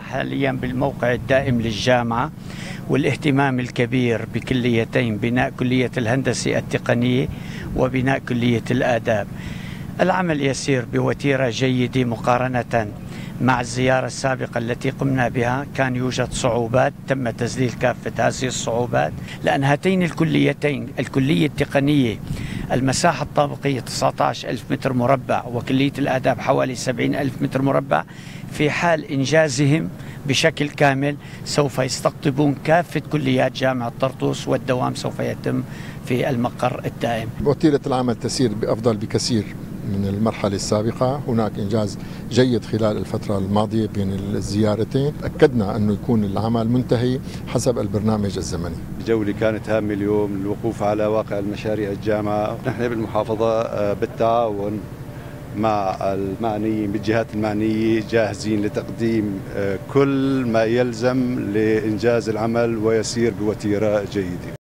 حاليا بالموقع الدائم للجامعة والاهتمام الكبير بكليتين بناء كلية الهندسة التقنية وبناء كلية الآداب. العمل يسير بوتيرة جيدة مقارنة مع الزيارة السابقة التي قمنا بها. كان يوجد صعوبات تم تذليل كافة هذه الصعوبات لأن هاتين الكليتين الكلية التقنية المساحة الطابقية 19 ألف متر مربع وكلية الآداب حوالي 70 ألف متر مربع في حال إنجازهم بشكل كامل سوف يستقطبون كافة كليات جامعة طرطوس والدوام سوف يتم في المقر الدائم. وتيرة العمل تسير بأفضل بكثير. من المرحلة السابقة. هناك إنجاز جيد خلال الفترة الماضية بين الزيارتين. أكدنا أنه يكون العمل منتهي حسب البرنامج الزمني. جولة كانت هامة اليوم الوقوف على واقع المشاريع الجامعة. نحن بالمحافظة آه، بالتعاون مع المعنيين بالجهات المعنية جاهزين لتقديم آه، كل ما يلزم لإنجاز العمل ويسير بوتيرة جيدة.